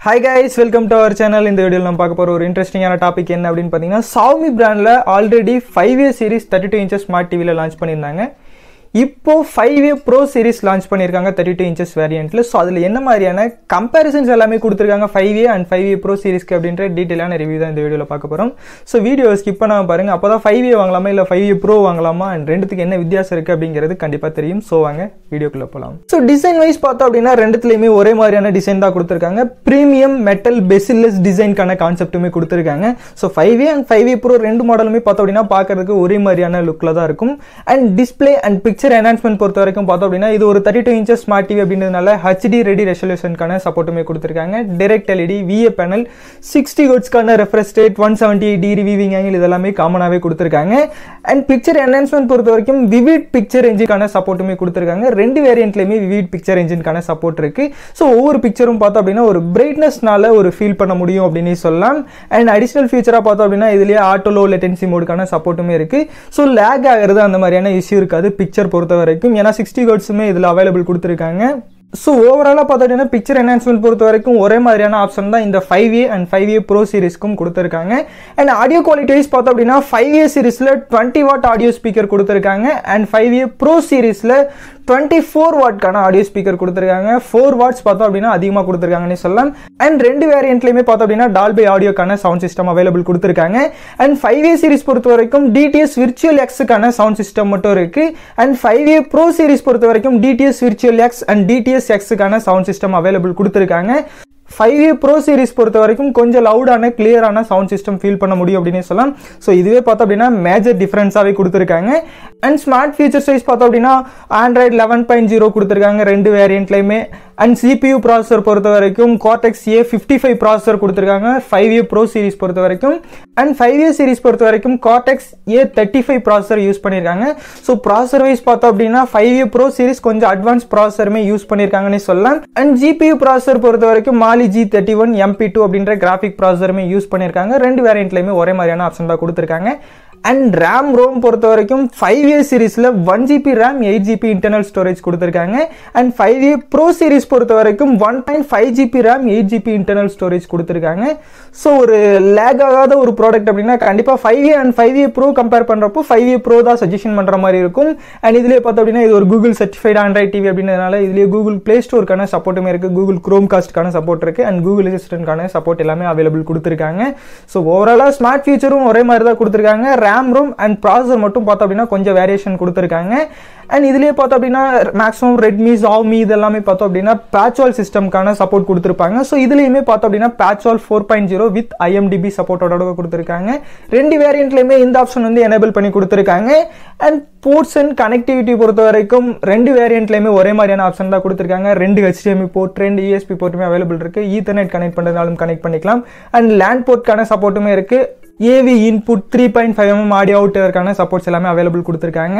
Hi guys welcome to our channel இந்த வீடியோவில் நம்ம பார்க்க போகிற ஒரு இன்ட்ரெஸ்டிங்கான டாபிக் என்ன அப்படின்னு பார்த்தீங்கன்னா சாமி பிராண்டில் already five year series thirty two inches smart டிவியில் லான்ச் பண்ணியிருந்தாங்க. இப்போ five A pro series launch பண்ணியிருக்காங்க தேர்ட்டி டூ இன்ச்சஸ் வேரியண்ட்டில் ஸோ அதில் என்ன மாதிரியான கம்பேரிசன்ஸ் எல்லாமே கொடுத்துருக்காங்க five A and five A pro சீரிஸ்க்கு அப்படின்ற டீட்டெயிலான ரிவ்யூ தான் இந்த வீடியோவில் பார்க்க போகிறோம் ஸோ வீடியோ ஸ்கிப் பண்ணாமல் பாருங்கள் அப்போ தான் ஃபைவ் ஏ வாங்கலாமா இல்லை ஃபைவ் ஏ ப்ரோ வாங்கலாமா அண்ட் ரெண்டுத்துக்கு என்ன வித்தியாசம் இருக்குது அப்படிங்கிறது கண்டிப்பாக தெரியும். ஸோ வாங்க வீடியோக்குள்ளே போகலாம் ஸோ டிசைன் வைஸ் பார்த்தோம் அப்படின்னா ரெண்டுத்துலையுமே ஒரே மாதிரியான டிசைன் தான் கொடுத்துருக்காங்க. ப்ரீமியம் மெட்டல் பெசில்லஸ் டிசைனுக்கான கான்செப்ட்டுமே கொடுத்துருக்காங்க. So five A and five A pro ரெண்டு மாடலுமே பார்த்தோம் அப்படின்னா பார்க்கறதுக்கு ஒரே மாதிரியான லுக்கில் தான் இருக்கும். And display and picture enhancement பொறுத்த வரைக்கும் பார்த்தோம் அப்படின்னா இது ஒரு thirty two inches smart TV அப்படின்றதுனால ஹெச்டி ரெடி ரெசல்யூஷனுக்கான சப்போர்ட்டுமே கொடுத்துருக்காங்க. Direct LED VA panel sixty கோட்ஸ்க்கான refresh rate one seventy eight degree viewing angle இதெல்லாமே காமனாகவே கொடுத்துருக்காங்க. அண்ட் பிக்சர் என்ஹான்ஸ்மெண்ட் பொறுத்த வரைக்கும் விவிட் பிக்சர் என்ஜினுக்கான சப்போர்ட்டுமே கொடுத்துருக்காங்க. ரெண்டு வேரியண்ட்லையுமே விவிட் பிக்சர் என்ஜினுக்கான சப்போர்ட் இருக்கு. ஸோ ஒவ்வொரு பிக்சரும் பார்த்தோம் அப்படின்னா ஒரு பிரைட்னஸ்னால ஒரு ஃபீல் பண்ண முடியும் அப்படின்னு சொல்லலாம். அண்ட் அடிஷனல் ஃபியூச்சராக பார்த்தோம் அப்படின்னா இதுலேயே ஆட்டோ லோ லெட்டன்சி மோடுக்கான சப்போர்ட்டுமே இருக்கு. ஸோ லேக் ஆகிறது அந்த மாதிரியான இஷ்யூ இருக்காது. பிக்சர் பொறுத்த வரைக்கும் ஏன்னா சிக்ஸ்டி கோட்ஸுமே இதில் அவைலபிள் கொடுத்துருக்காங்க. ஸோ ஓவராலாக பார்த்துட்டீங்கன்னா பிக்சர் என்ஹான்ஸ்மெண்ட் பொறுத்த வரைக்கும் ஒரே மாதிரியான ஆப்ஷன் தான் இந்த five A and five A pro சீரிஸ்க்கும் கொடுத்துருக்காங்க. அண்ட் ஆடியோ குவாலிட்டிஸ் பார்த்தோம் அப்படின்னா ஃபைவ் ஏ சீரிஸில் டுவெண்ட்டி வாட் ஆடியோ ஸ்பீக்கர் கொடுத்துருக்காங்க. அண்ட் ஃபைவ் ஏ ப்ரோ சீரிஸில் டுவெண்ட்டி ஃபோர் வாட்க்கான ஆடியோ ஸ்பீக்கர் கொடுத்துருக்காங்க. ஃபோர் வாட்ஸ் பார்த்தோம் அப்படின்னா அதிகமாக கொடுத்துருக்காங்கன்னு சொல்லலாம். அண்ட் ரெண்டு வேரியண்ட்லையுமே பார்த்தோம் அப்படின்னா டால்பை ஆடியோக்கான சவுண்ட் சிஸ்டம் அவைலபிள் கொடுத்துருக்காங்க. அண்ட் ஃபைவ் ஏ சீரிஸ் பொறுத்த வரைக்கும் டிடிஎஸ் விர்ச்சுவல் எக்ஸுக்கான சவுண்ட் சிஸ்டம் மட்டும் இருக்கு. And five A pro series பொறுத்த வரைக்கும் DTS virtual X and DTS எக்ஸுக்கான sound system available கொடுத்துருக்காங்க. ஃபைவ் ஏ ப்ரோ சீரிஸ் பொறுத்த வரைக்கும் கொஞ்சம் லவுடான கிளியரான சவுண்ட் சிஸ்டம் ஃபீல் பண்ண முடியும் அப்படின்னு சொல்லலாம். ஸோ இதுவே பார்த்தோம் அப்படின்னா மேஜர் டிஃப்ரென்ஸாகவே கொடுத்துருக்காங்க. அண்ட் ஸ்மார்ட் ஃபீச்சர்ஸ் வைஸ் பார்த்தோம் அப்படின்னா ஆண்ட்ராய்ட் லெவன் பாயிண்ட் ஜீரோ கொடுத்துருக்காங்க. ரெண்டு வேரியண்ட்லையுமே அண்ட் சிபியூ ப்ராசஸர் பொறுத்த வரைக்கும் cortex A fifty five processor கொடுத்துருக்காங்க ஃபைவ் ஏ ப்ரோ சீரிஸ் பொறுத்த வரைக்கும் அண்ட் ஃபைவ் ஏ சீரிஸ் பொறுத்த வரைக்கும் cortex A thirty five processor use பண்ணியிருக்காங்க ஸோ ப்ராசஸர் வைஸ் பார்த்தோம் அப்படின்னா ஃபைவ் ஏ ப்ரோ சீரிஸ் கொஞ்சம் அட்வான்ஸ் ப்ராசஸருமே யூஸ் பண்ணியிருக்காங்கன்னு சொல்லலாம். அண்ட் ஜிபியூ ப்ராசஸர் பொறுத்த வரைக்கும் Mali G thirty one MP two அப்படின்ற கிராஃபிக் ப்ராசஸருமே யூஸ் பண்ணியிருக்காங்க ரெண்டு வேரியண்ட்லையுமே ஒரே மாதிரியான ஆப்ஷன் தான் கொடுத்துருக்காங்க. அண்ட் ரேம் ரோம் பொறுத்த வரைக்கும் ஃபைவ் ஏ சீரிஸில் one GB RAM eight GB internal storage கொடுத்துருக்காங்க. And five A pro series பொறுத்த வரைக்கும் one point five GB RAM eight GB internal storage கொடுத்துருக்காங்க. ஸோ ஒரு லேக் ஆகாத ஒரு ப்ராடக்ட் அப்படின்னா கண்டிப்பாக five A and five A pro compare பண்ணுறப்போ ஃபைவ் ஏ ப்ரோ தான் சஜஷன் பண்ணுற மாதிரி இருக்கும். அண்ட் இதுலேயே பார்த்தோம் அப்படின்னா இது ஒரு கூகுள் சர்டிஃபைட் ஆண்ட்ராய்ட் டிவி அப்படின்றதுனால இதுலேயே கூகுள் ப்ளே ஸ்டோருக்கான சப்போர்ட்டுமே இருக்குது கூகுள் க்ரோம் காஸ்ட்டுக்கான சப்போர்ட் இருக்குது அண்ட் கூகுள் அசிஸ்டன்ட்கான சப்போர்ட் எல்லாமே அவைலபிள் கொடுத்துருக்காங்க. ஸோ ஓவராலாக ஸ்மார்ட் ஃபீச்சரும் ஒரே மாதிரி தான் கொடுத்துருக்காங்க. ரேம் ரோம் அண்ட் ப்ராசஸர் மட்டும் பார்த்தோம் அப்படின்னா கொஞ்சம் வேரியேஷன் கொடுத்துருக்காங்க. அண்ட் இதுலேயே பார்த்தோம் அப்படின்னா மேக்ஸிமம் ரெட்மி ஜாமி இதெல்லாமே பார்த்தோம் அப்படின்னா பேட்ச்வால் சிஸ்டம்க்கான சப்போர்ட் கொடுத்துருப்பாங்க. ஸோ இதுலேயுமே பார்த்தோம் அப்படின்னா PatchWall four point zero with IMDb சப்போர்ட்டோட கொடுத்துருக்காங்க. ரெண்டு வேரியண்ட்லையுமே இந்த ஆப்ஷன் வந்து எனேபிள் பண்ணி கொடுத்துருக்காங்க. அண்ட் போர்ட்ஸ் அண்ட் கனெக்டிவிட்டி பொறுத்த வரைக்கும் ரெண்டு வேரியண்ட்லையுமே ஒரே மாதிரியான ஆப்ஷன் தான் கொடுத்துருக்காங்க. ரெண்டு ஹெச்டிஎம்இ போர்ட் ரெண்டு இஎஸ்பி போர்ட்டுமே அவைலபிள் இருக்குது ஈத்தர்நெட் கனெக்ட் பண்ணுறதுனாலும் கனெக்ட் பண்ணிக்கலாம். அண்ட் லேண்ட் போர்ட்கான சப்போர்ட்டுமே இருக்குது AV input three point five MM audio அவுட்டருக்கான supports எல்லாமே அவைலபிள் கொடுத்துருக்காங்க.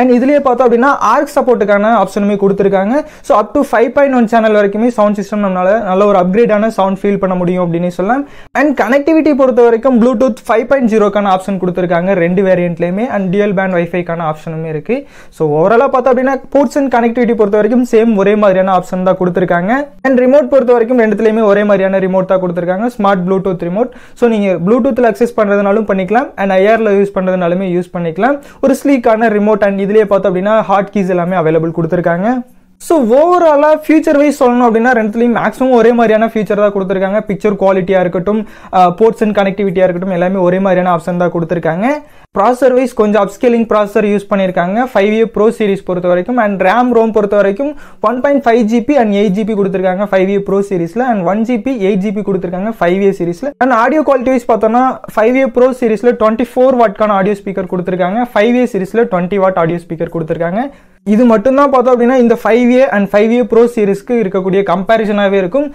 அண்ட் இதுலேயே பார்த்தோம் அப்படின்னா ஆர்க் சப்போர்ட்டுக்கான ஆப்ஷனுமே கொடுத்துருக்காங்க. So up to five point one channel வரைக்குமே சவுண்ட் சிஸ்டம் நம்மளால நல்ல ஒரு அப்கிரேடான சவுண்ட் ஃபீல் பண்ண முடியும் அப்படின்னு சொல்லலாம். அண்ட் கனெக்டிவிட்டி பொறுத்த வரைக்கும் ப்ளூடூத் ஃபைவ் பாயிண்ட் ஜீரோக்கான ஆப்ஷன் கொடுத்துருக்காங்க ரெண்டு வேரியண்ட்லேயுமே அண்ட் டியல் பேண்ட் வைஃபைக்கான ஆப்ஷனுமே இருக்குது ஸோ ஓவராலாக பார்த்தோம் அப்படின்னா போர்ட்ஸ் அண்ட் கனெக்டிவிட்டி பொறுத்த வரைக்கும் சேம் ஒரே மாதிரியான ஆப்ஷன் தான் கொடுத்துருக்காங்க. அண்ட் ரிமோட் பொறுத்த வரைக்கும் ரெண்டுத்துலையுமே ஒரே மாதிரியான ரிமோட் தான் கொடுத்துருக்காங்க. ஸ்மார்ட் ப்ளூடூத் ரிமோட் ஸோ நீங்கள் ப்ளூடூத்தில் அக்சஸ் பண்ணுறதுனாலும் பண்ணிக்கலாம். அண்ட் ஐஆரில் யூஸ் பண்ணுறதுனாலுமே யூஸ் பண்ணிக்கலாம். ஒரு ஸ்லீக்கான ரிமோட் அண்ட் இதுலேயே பார்த்தோம் அப்படின்னா ஹாட் கீஸ் எல்லாமே அவைலபிள் கொடுத்துருக்காங்க. ஸோ ஓவராலாக ஃபியூச்சர் வைஸ் சொல்லணும் அப்படின்னா ரெண்டுத்துலையும் மேக்ஸிமம் ஒரே மாதிரியான ஃபியூச்சர் தான் கொடுத்துருக்காங்க. பிக்சர் குவாலிட்டியாக இருக்கட்டும் போர்ட்ஸ் அண்ட் கனெக்டிவிட்டியாக இருக்கட்டும் எல்லாமே ஒரே மாதிரியான ஆப்ஷன் தான் கொடுத்துருக்காங்க. ப்ராசர் வைஸ் கொஞ்சம் அப்ஸ்கேலிங் ப்ராசர் யூஸ் பண்ணியிருக்காங்க ஃபைவ் ஏ ப்ரோ சீரிஸ் பொறுத்த வரைக்கும் அண்ட் ரேம் ரோம் பொறுத்த வரைக்கும் one point five GB and eight GB கொடுத்துருக்காங்க ஃபைவ் ஏ ப்ரோ சீரிஸில் and one GB eight GB கொடுத்துருக்காங்க ஃபைவ் ஏ சீரிஸில் அண்ட் ஆடியோ குவாலிட்டி வைஸ் பார்த்தோம்னா ஃபைவ் ஏ ப்ரோ சீரிஸில் டுவெண்ட்டி ஃபோர் வாட்கான ஆடியோ ஸ்பீக்கர் கொடுத்துருக்காங்க. ஃபைவ் ஏ சீரிஸில் டுவெண்ட்டி வாட் ஆடியோ ஸ்பீக்கர் கொடுத்துருக்காங்க. இது மட்டும்தான் பார்த்தோம் அப்படின்னா இந்த five A and five A pro சீரிஸ்க்கு இருக்கக்கூடிய கம்பேரிசனாகவே இருக்கும்.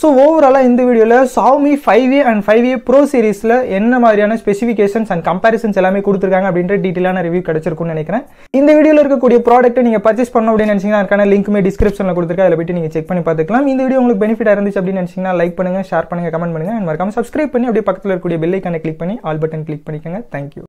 ஸோ ஓவராலாக இந்த வீடியோவில் Xiaomi five A and five A pro சீரிஸில் என்ன மாதிரியான ஸ்பெசிஃபிகேஷன்ஸ் அண்ட் கம்பேரிசன்ஸ் எல்லாமே கொடுத்துருக்காங்க அப்படின்ற டீட்டெயிலான ரிவ்யூ கிடைச்சிருக்கும்னு நினைக்கிறேன். இந்த வீடியோவில் இருக்கக்கூடிய ப்ராடக்ட்டை நீங்கள் பர்ச்சேஸ் பண்ணணும் அப்படின்னு நினச்சிங்கன்னா அதுக்கான லிங்க்குமே டிஸ்கிரிப்ஷனில் கொடுத்துருக்கேன். அதில் போய்ட்டு நீங்கள் செக் பண்ணி பார்த்துக்கலாம். இந்த வீடியோ உங்களுக்கு பெனிஃபிட்டாக இருந்துச்சு அப்படின்னு நினச்சிங்கன்னா லைக் பண்ணுங்கள் ஷேர் பண்ணுங்கள் கமெண்ட் பண்ணுங்கள் அண்ட் மறக்காமல் சப்ஸ்கிரைப் பண்ணி அப்படியே பக்கத்தில் இருக்கக்கூடிய பெல்லைக்கான கிளிக் பண்ணி ஆல் பட்டன் கிளிக் பண்ணிக்கோங்க. Thank you